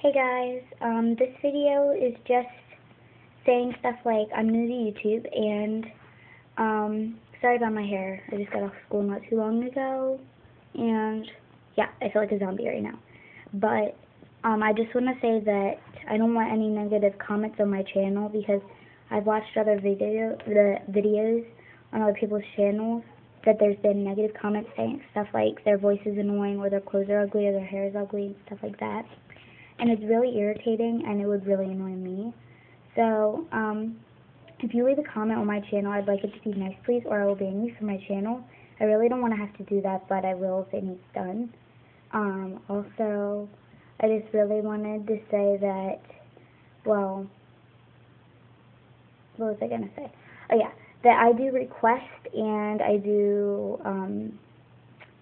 Hey guys, um, this video is just saying stuff like I'm new to YouTube and um, sorry about my hair. I just got off school not too long ago and yeah, I feel like a zombie right now. But um, I just want to say that I don't want any negative comments on my channel because I've watched other video the videos on other people's channels that there's been negative comments saying stuff like their voice is annoying or their clothes are ugly or their hair is ugly and stuff like that and it's really irritating and it would really annoy me. So, um, if you leave a comment on my channel, I'd like it to be nice, please, or I will ban you from my channel. I really don't want to have to do that, but I will if it needs done. Um, also, I just really wanted to say that, well, what was I going to say? Oh, yeah, that I do request and I do, um,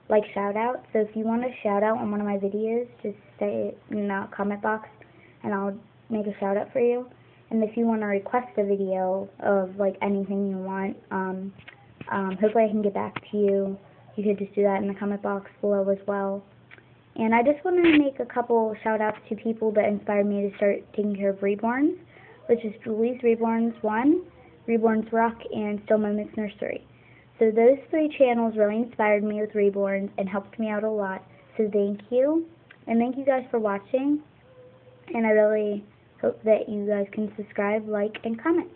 like shout out. So if you want a shout out on one of my videos, just say it in the comment box and I'll make a shout out for you. And if you want to request a video of like anything you want, um, um, hopefully I can get back to you. You could just do that in the comment box below as well. And I just want to make a couple shout outs to people that inspired me to start taking care of reborns, which is Julie's Reborns 1, Reborns Rock, and Still Moments Nursery. So those three channels really inspired me with Reborns and helped me out a lot. So thank you. And thank you guys for watching. And I really hope that you guys can subscribe, like, and comment.